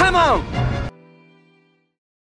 Come on!